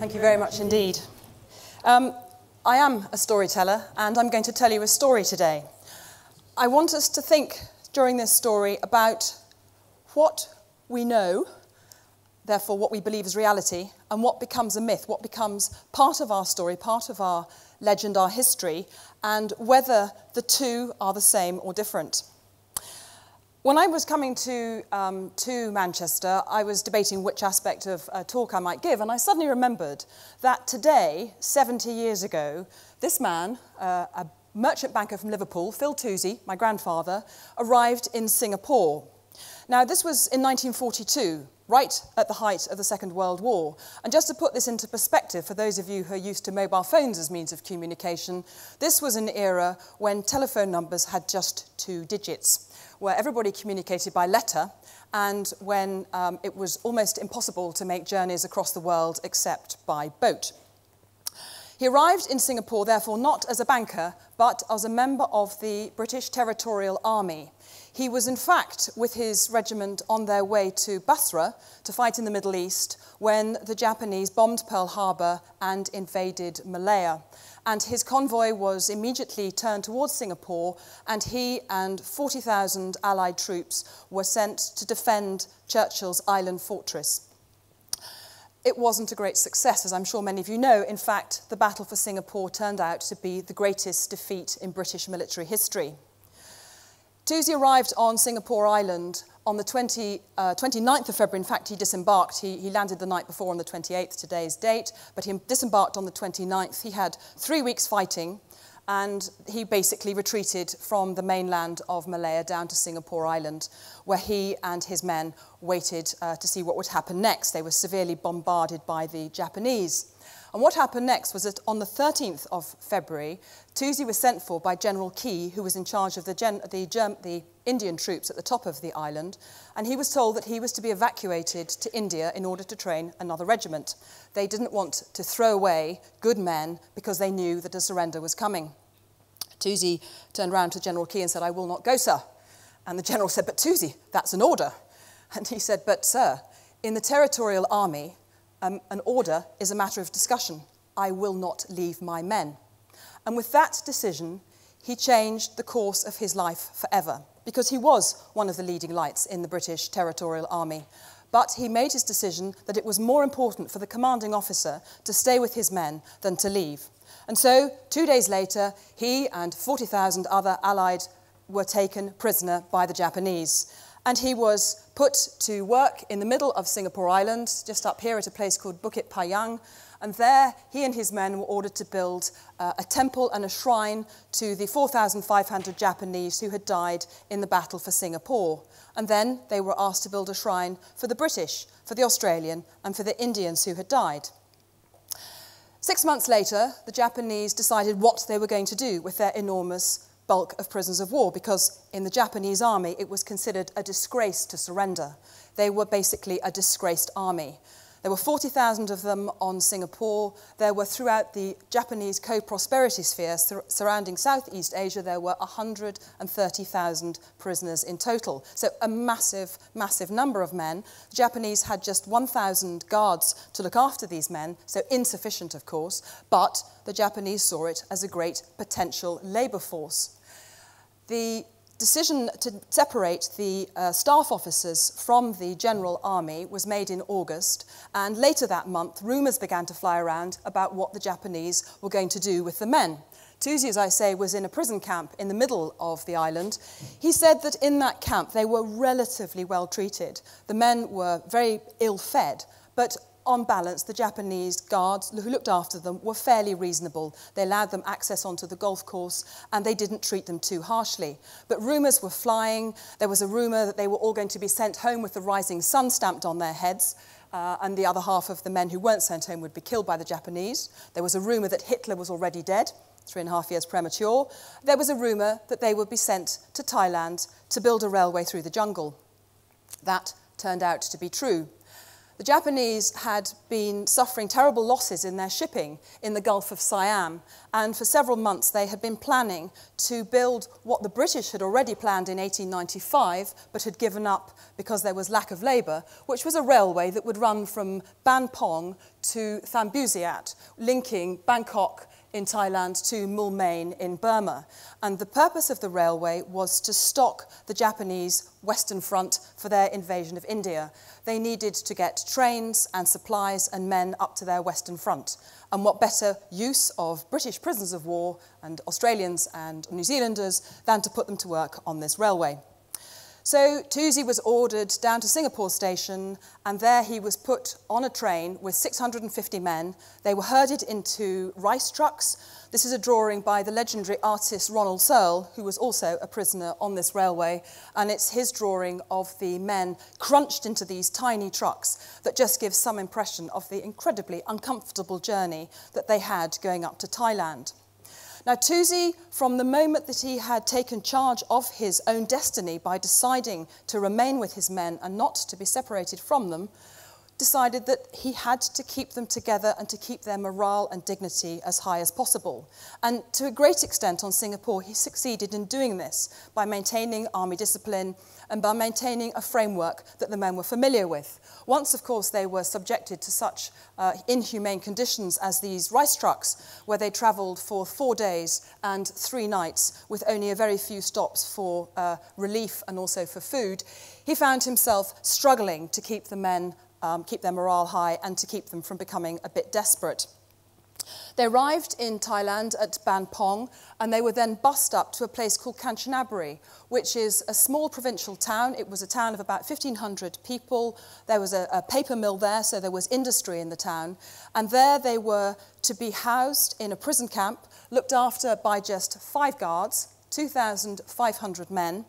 Thank you very much indeed. Um, I am a storyteller, and I'm going to tell you a story today. I want us to think during this story about what we know, therefore, what we believe is reality, and what becomes a myth, what becomes part of our story, part of our legend, our history, and whether the two are the same or different. When I was coming to, um, to Manchester, I was debating which aspect of a talk I might give, and I suddenly remembered that today, 70 years ago, this man, uh, a merchant banker from Liverpool, Phil Toosey, my grandfather, arrived in Singapore. Now, this was in 1942, right at the height of the Second World War. And just to put this into perspective, for those of you who are used to mobile phones as means of communication, this was an era when telephone numbers had just two digits where everybody communicated by letter and when um, it was almost impossible to make journeys across the world except by boat. He arrived in Singapore, therefore, not as a banker, but as a member of the British Territorial Army. He was, in fact, with his regiment on their way to Basra to fight in the Middle East when the Japanese bombed Pearl Harbor and invaded Malaya and his convoy was immediately turned towards Singapore, and he and 40,000 Allied troops were sent to defend Churchill's island fortress. It wasn't a great success, as I'm sure many of you know. In fact, the Battle for Singapore turned out to be the greatest defeat in British military history. Toosey arrived on Singapore Island on the 20, uh, 29th of February, in fact, he disembarked. He, he landed the night before on the 28th, today's date, but he disembarked on the 29th. He had three weeks fighting, and he basically retreated from the mainland of Malaya down to Singapore Island, where he and his men waited uh, to see what would happen next. They were severely bombarded by the Japanese. And what happened next was that on the 13th of February, Toosey was sent for by General Key, who was in charge of the, the, the Indian troops at the top of the island, and he was told that he was to be evacuated to India in order to train another regiment. They didn't want to throw away good men because they knew that a surrender was coming. Toosey turned round to General Key and said, I will not go, sir. And the general said, But Toosey, that's an order. And he said, But, sir, in the territorial army, um, an order is a matter of discussion. I will not leave my men. And with that decision, he changed the course of his life forever because he was one of the leading lights in the British Territorial Army. But he made his decision that it was more important for the commanding officer to stay with his men than to leave. And so, two days later, he and 40,000 other Allied were taken prisoner by the Japanese and he was put to work in the middle of Singapore Island, just up here at a place called Bukit Payang. And there, he and his men were ordered to build uh, a temple and a shrine to the 4,500 Japanese who had died in the battle for Singapore. And then they were asked to build a shrine for the British, for the Australian, and for the Indians who had died. Six months later, the Japanese decided what they were going to do with their enormous bulk of prisoners of war because in the Japanese army it was considered a disgrace to surrender. They were basically a disgraced army. There were 40,000 of them on Singapore. There were throughout the Japanese co-prosperity sphere sur surrounding Southeast Asia, there were 130,000 prisoners in total. So a massive, massive number of men. The Japanese had just 1,000 guards to look after these men, so insufficient, of course, but the Japanese saw it as a great potential labor force. The decision to separate the uh, staff officers from the General Army was made in August, and later that month, rumours began to fly around about what the Japanese were going to do with the men. Toosey, as I say, was in a prison camp in the middle of the island. He said that in that camp they were relatively well treated. The men were very ill fed, but on balance, the Japanese guards who looked after them were fairly reasonable. They allowed them access onto the golf course and they didn't treat them too harshly. But rumours were flying. There was a rumour that they were all going to be sent home with the rising sun stamped on their heads. Uh, and the other half of the men who weren't sent home would be killed by the Japanese. There was a rumour that Hitler was already dead, three and a half years premature. There was a rumour that they would be sent to Thailand to build a railway through the jungle. That turned out to be true. The Japanese had been suffering terrible losses in their shipping in the Gulf of Siam, and for several months they had been planning to build what the British had already planned in 1895 but had given up because there was lack of labour, which was a railway that would run from Ban Pong to Thanbyuzayat, linking Bangkok in Thailand to Moulmein in Burma. And the purpose of the railway was to stock the Japanese Western Front for their invasion of India. They needed to get trains and supplies and men up to their Western Front. And what better use of British prisoners of war and Australians and New Zealanders than to put them to work on this railway. So Toosey was ordered down to Singapore station, and there he was put on a train with 650 men. They were herded into rice trucks. This is a drawing by the legendary artist Ronald Searle, who was also a prisoner on this railway, and it's his drawing of the men crunched into these tiny trucks that just gives some impression of the incredibly uncomfortable journey that they had going up to Thailand. Now, Toosey, from the moment that he had taken charge of his own destiny by deciding to remain with his men and not to be separated from them, decided that he had to keep them together and to keep their morale and dignity as high as possible. And to a great extent on Singapore, he succeeded in doing this by maintaining army discipline and by maintaining a framework that the men were familiar with. Once, of course, they were subjected to such uh, inhumane conditions as these rice trucks, where they travelled for four days and three nights with only a very few stops for uh, relief and also for food, he found himself struggling to keep the men um, keep their morale high and to keep them from becoming a bit desperate. They arrived in Thailand at Ban Pong and they were then bussed up to a place called Kanchanaburi, which is a small provincial town. It was a town of about 1,500 people. There was a, a paper mill there, so there was industry in the town. And there they were to be housed in a prison camp looked after by just five guards, 2,500 men.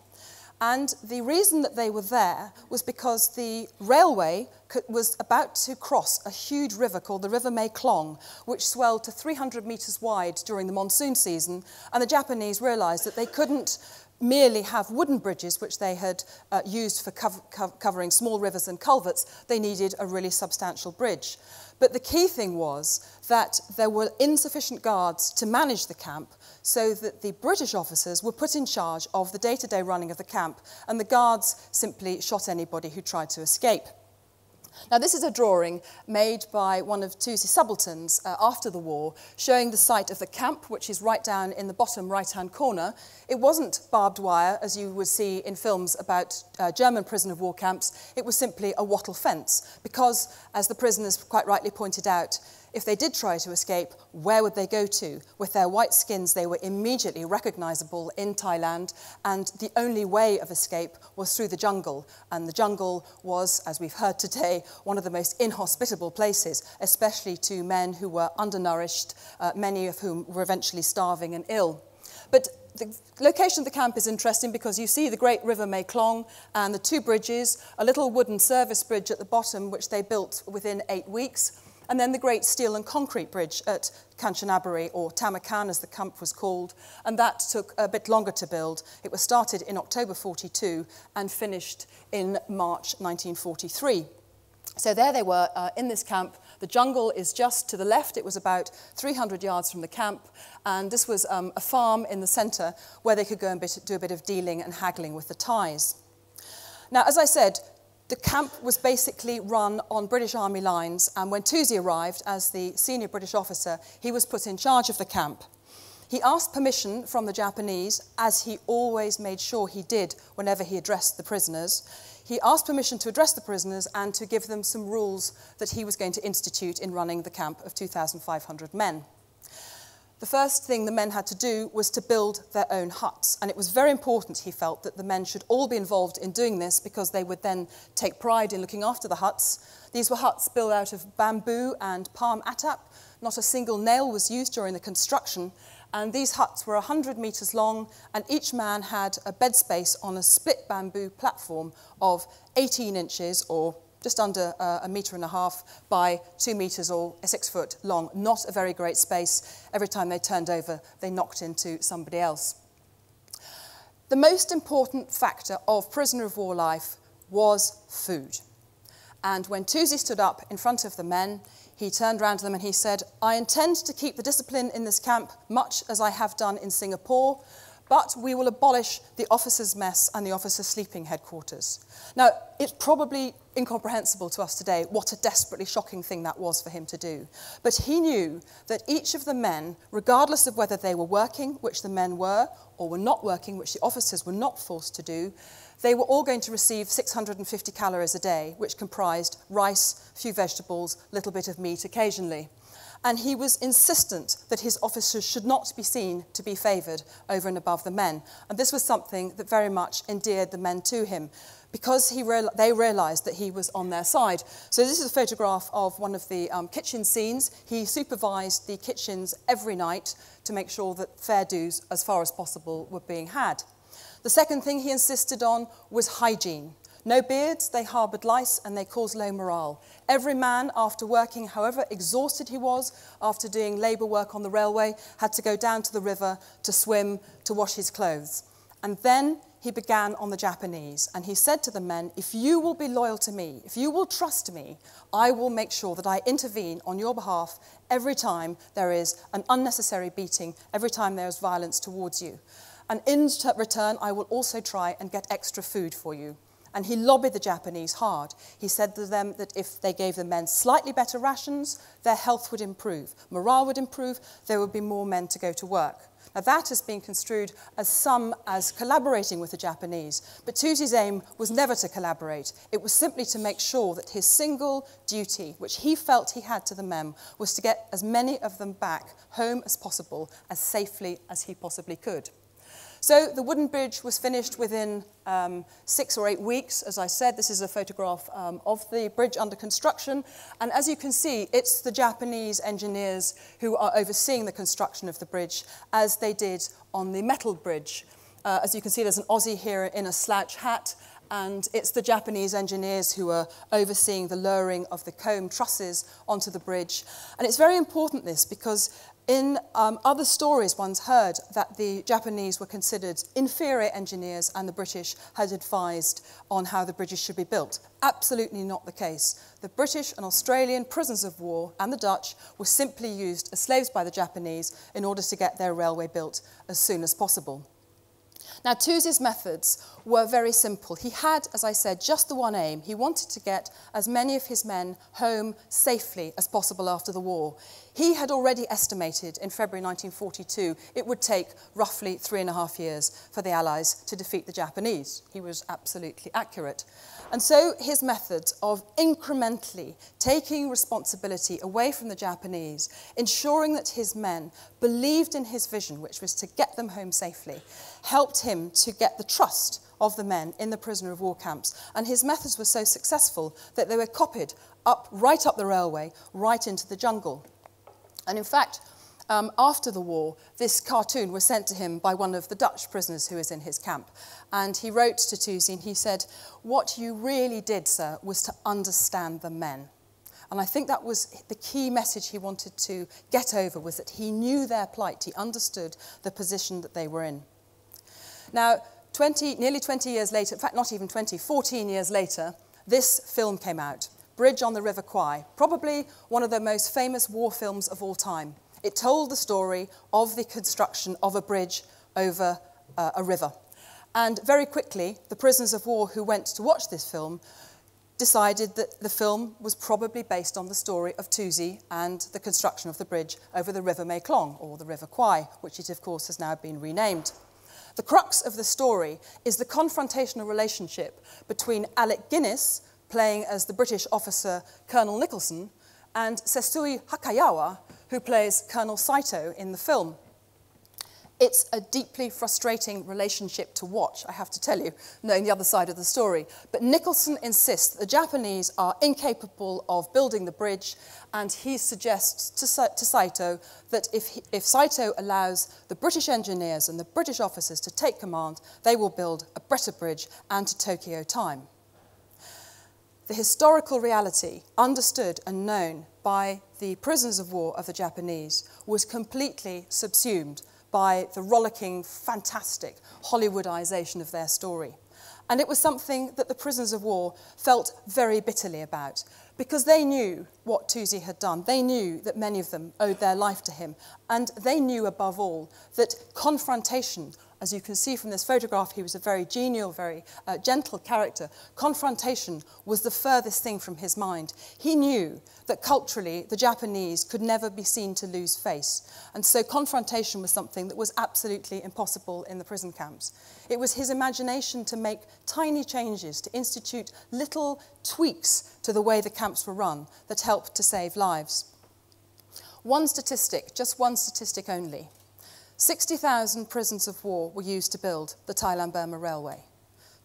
And the reason that they were there was because the railway was about to cross a huge river called the River Mae Klong, which swelled to 300 metres wide during the monsoon season. And the Japanese realised that they couldn't merely have wooden bridges, which they had uh, used for co co covering small rivers and culverts. They needed a really substantial bridge. But the key thing was that there were insufficient guards to manage the camp, so that the British officers were put in charge of the day-to-day -day running of the camp, and the guards simply shot anybody who tried to escape. Now, this is a drawing made by one of Toosey's subalterns uh, after the war, showing the site of the camp, which is right down in the bottom right-hand corner. It wasn't barbed wire, as you would see in films about uh, German prison of war camps. It was simply a wattle fence, because, as the prisoners quite rightly pointed out, if they did try to escape, where would they go to? With their white skins, they were immediately recognizable in Thailand, and the only way of escape was through the jungle. And the jungle was, as we've heard today, one of the most inhospitable places, especially to men who were undernourished, uh, many of whom were eventually starving and ill. But the location of the camp is interesting because you see the great river Mae Klong and the two bridges, a little wooden service bridge at the bottom, which they built within eight weeks, and then the great steel and concrete bridge at Kanchanaburi, or Tamarkan as the camp was called, and that took a bit longer to build. It was started in October 42 and finished in March 1943. So there they were uh, in this camp. The jungle is just to the left. It was about 300 yards from the camp. And this was um, a farm in the centre where they could go and bit, do a bit of dealing and haggling with the Thais. Now, as I said, the camp was basically run on British Army lines, and when Toosey arrived as the senior British officer, he was put in charge of the camp. He asked permission from the Japanese, as he always made sure he did whenever he addressed the prisoners. He asked permission to address the prisoners and to give them some rules that he was going to institute in running the camp of 2,500 men. The first thing the men had to do was to build their own huts. And it was very important, he felt, that the men should all be involved in doing this because they would then take pride in looking after the huts. These were huts built out of bamboo and palm atap. Not a single nail was used during the construction. And these huts were 100 metres long, and each man had a bed space on a split bamboo platform of 18 inches or just under uh, a metre and a half by two metres or six foot long. Not a very great space. Every time they turned over, they knocked into somebody else. The most important factor of prisoner of war life was food. And when Toosey stood up in front of the men, he turned round to them and he said, I intend to keep the discipline in this camp much as I have done in Singapore, but we will abolish the officers' mess and the officers' sleeping headquarters. Now, it's probably incomprehensible to us today what a desperately shocking thing that was for him to do. But he knew that each of the men, regardless of whether they were working, which the men were, or were not working, which the officers were not forced to do, they were all going to receive 650 calories a day, which comprised rice, few vegetables, little bit of meat occasionally and he was insistent that his officers should not be seen to be favoured over and above the men. And this was something that very much endeared the men to him because he they realised that he was on their side. So this is a photograph of one of the um, kitchen scenes. He supervised the kitchens every night to make sure that fair dues, as far as possible, were being had. The second thing he insisted on was hygiene. No beards, they harboured lice, and they caused low morale. Every man, after working, however exhausted he was, after doing labour work on the railway, had to go down to the river to swim, to wash his clothes. And then he began on the Japanese, and he said to the men, If you will be loyal to me, if you will trust me, I will make sure that I intervene on your behalf every time there is an unnecessary beating, every time there is violence towards you. And in return, I will also try and get extra food for you. And he lobbied the Japanese hard. He said to them that if they gave the men slightly better rations, their health would improve, morale would improve, there would be more men to go to work. Now, that has been construed as some as collaborating with the Japanese, but Toosey's aim was never to collaborate. It was simply to make sure that his single duty, which he felt he had to the men, was to get as many of them back home as possible, as safely as he possibly could. So the wooden bridge was finished within um, six or eight weeks. As I said, this is a photograph um, of the bridge under construction. And as you can see, it's the Japanese engineers who are overseeing the construction of the bridge, as they did on the metal bridge. Uh, as you can see, there's an Aussie here in a slouch hat, and it's the Japanese engineers who are overseeing the lowering of the comb trusses onto the bridge. And it's very important, this, because in um, other stories, one's heard that the Japanese were considered inferior engineers and the British had advised on how the bridges should be built. Absolutely not the case. The British and Australian prisoners of war and the Dutch were simply used as slaves by the Japanese in order to get their railway built as soon as possible. Now, Toosey's methods were very simple. He had, as I said, just the one aim. He wanted to get as many of his men home safely as possible after the war. He had already estimated in February 1942 it would take roughly three and a half years for the Allies to defeat the Japanese. He was absolutely accurate. And so his methods of incrementally taking responsibility away from the Japanese, ensuring that his men believed in his vision, which was to get them home safely, helped him to get the trust of the men in the prisoner of war camps. And his methods were so successful that they were copied up, right up the railway, right into the jungle. And in fact, um, after the war, this cartoon was sent to him by one of the Dutch prisoners who was in his camp. And he wrote to Toosey he said, What you really did, sir, was to understand the men. And I think that was the key message he wanted to get over was that he knew their plight. He understood the position that they were in. Now, 20, nearly 20 years later, in fact, not even 20, 14 years later, this film came out, Bridge on the River Kwai, probably one of the most famous war films of all time. It told the story of the construction of a bridge over uh, a river. And very quickly, the prisoners of war who went to watch this film decided that the film was probably based on the story of Toosey and the construction of the bridge over the River Mae Klong, or the River Kwai, which it, of course, has now been renamed. The crux of the story is the confrontational relationship between Alec Guinness, playing as the British officer Colonel Nicholson, and Sessue Hayakawa, who plays Colonel Saito in the film. It's a deeply frustrating relationship to watch, I have to tell you, knowing the other side of the story. But Nicholson insists the Japanese are incapable of building the bridge, and he suggests to, to Saito that if, if Saito allows the British engineers and the British officers to take command, they will build a better bridge and to Tokyo time. The historical reality, understood and known by the prisoners of war of the Japanese, was completely subsumed by the rollicking, fantastic Hollywoodization of their story. And it was something that the prisoners of war felt very bitterly about because they knew what Toosey had done. They knew that many of them owed their life to him. And they knew above all that confrontation as you can see from this photograph, he was a very genial, very uh, gentle character. Confrontation was the furthest thing from his mind. He knew that culturally, the Japanese could never be seen to lose face. And so confrontation was something that was absolutely impossible in the prison camps. It was his imagination to make tiny changes, to institute little tweaks to the way the camps were run that helped to save lives. One statistic, just one statistic only. 60,000 prisons of war were used to build the Thailand-Burma Railway.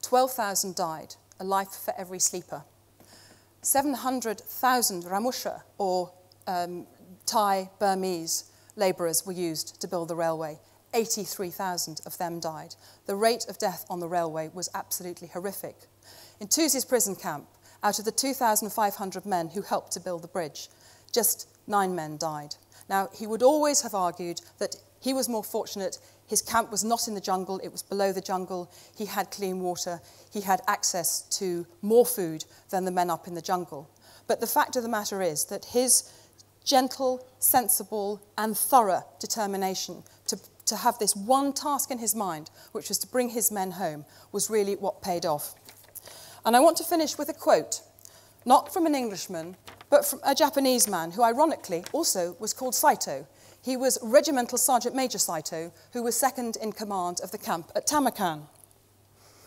12,000 died, a life for every sleeper. 700,000 romusha, or um, Thai Burmese labourers, were used to build the railway. 83,000 of them died. The rate of death on the railway was absolutely horrific. In Toosey's prison camp, out of the 2,500 men who helped to build the bridge, just nine men died. Now, he would always have argued that he was more fortunate. His camp was not in the jungle, it was below the jungle. He had clean water. He had access to more food than the men up in the jungle. But the fact of the matter is that his gentle, sensible, and thorough determination to, to have this one task in his mind, which was to bring his men home, was really what paid off. And I want to finish with a quote, not from an Englishman, but from a Japanese man who, ironically, also was called Saito. He was Regimental Sergeant Major Saito, who was second in command of the camp at Tamarkan.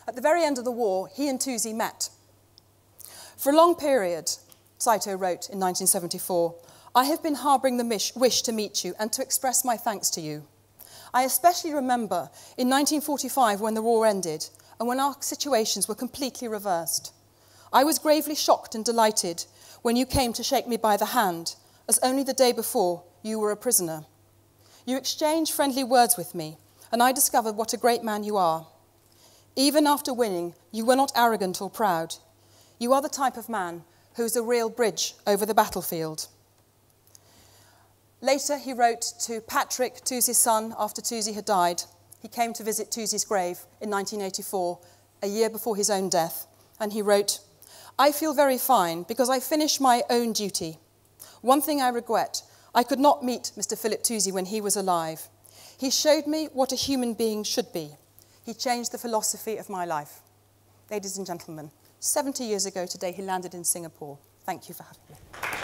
At the very end of the war, he and Toosey met. For a long period, Saito wrote in 1974, I have been harbouring the wish to meet you and to express my thanks to you. I especially remember in 1945 when the war ended and when our situations were completely reversed. I was gravely shocked and delighted when you came to shake me by the hand, as only the day before you were a prisoner. You exchanged friendly words with me, and I discovered what a great man you are. Even after winning, you were not arrogant or proud. You are the type of man who is a real bridge over the battlefield. Later, he wrote to Patrick, Toosey's son, after Toosey had died. He came to visit Toosey's grave in 1984, a year before his own death, and he wrote, I feel very fine because I finished my own duty. One thing I regret I could not meet Mr. Philip Toosey when he was alive. He showed me what a human being should be. He changed the philosophy of my life. Ladies and gentlemen, 70 years ago today, he landed in Singapore. Thank you for having me.